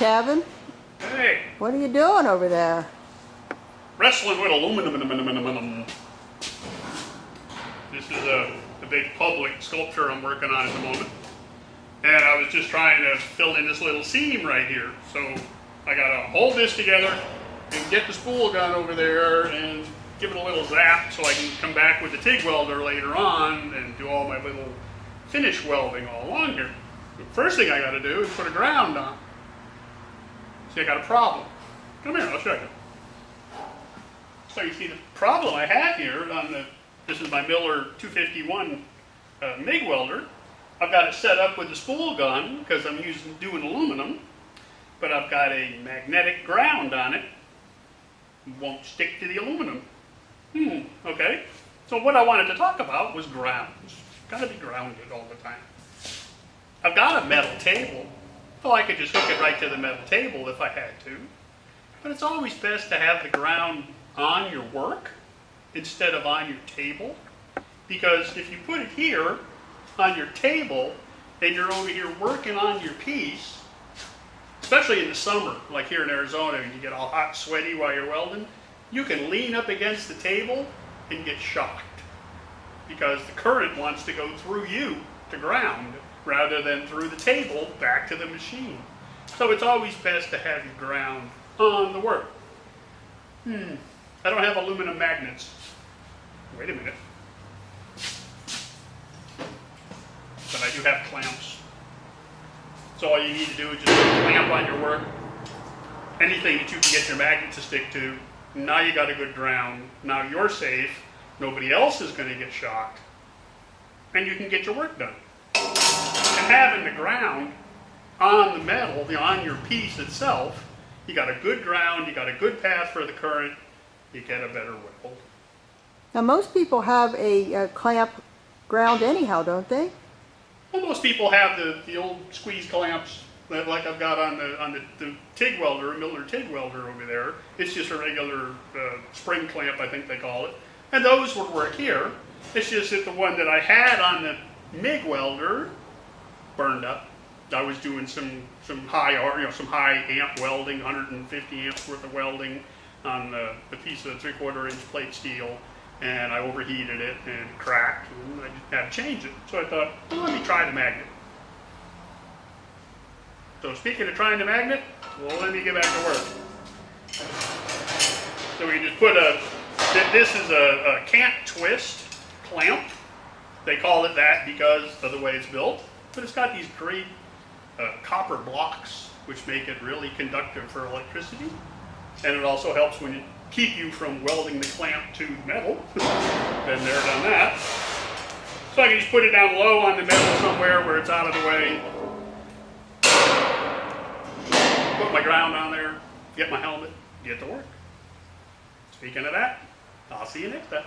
Kevin. Hey, What are you doing over there? wrestling with aluminum. This is a, a big public sculpture I'm working on at the moment. And I was just trying to fill in this little seam right here. So I gotta hold this together and get the spool gun over there and give it a little zap so I can come back with the TIG welder later on and do all my little finish welding all along here. The first thing I gotta do is put a ground on. See, I got a problem. Come here, I'll show you. So you see the problem I have here on the, this is my Miller 251 uh, MIG welder. I've got it set up with the spool gun because I'm using doing aluminum, but I've got a magnetic ground on it. Won't stick to the aluminum. Hmm, okay. So what I wanted to talk about was grounds. Got to be grounded all the time. I've got a metal table, so I could just hook it right to the metal table if I had to. But it's always best to have the ground on your work instead of on your table. Because if you put it here on your table and you're over here working on your piece, especially in the summer, like here in Arizona, and you get all hot, sweaty while you're welding, you can lean up against the table and get shocked because the current wants to go through you to ground rather than through the table back to the machine. So it's always best to have your ground on the work. Hmm, I don't have aluminum magnets. Wait a minute. But I do have clamps. So all you need to do is just clamp on your work. Anything that you can get your magnet to stick to. Now you got a good ground. Now you're safe. Nobody else is going to get shocked. And you can get your work done. And having the ground on the metal, the- on your piece itself, you got a good ground, you got a good path for the current, you get a better weld. Now, most people have a, uh clamp ground anyhow, don't they? Well, most people have the, the old squeeze clamps that like I've got on the on the, the TIG welder, a Miller TIG welder over there. It's just a regular uh, spring clamp, I think they call it. And those would work here. It's just that the one that I had on the MIG welder burned up. I was doing some some high you know some high amp welding, 150 amps worth of welding on the, the piece of three quarter inch plate steel, and I overheated it and it cracked, and I just had to change it. So I thought, well, let me try the magnet. So speaking of trying the magnet, well, let me get back to work. So we just put a, this is a, a can't twist clamp. They call it that because of the way it's built, but it's got these great uh, copper blocks which make it really conductive for electricity. And it also helps when you keep you from welding the clamp to metal. Been there, done that. So I can just put it down low on the metal somewhere where it's out of the way. Put my ground on there, get my helmet, get to work. Speaking of that, I'll see you next time.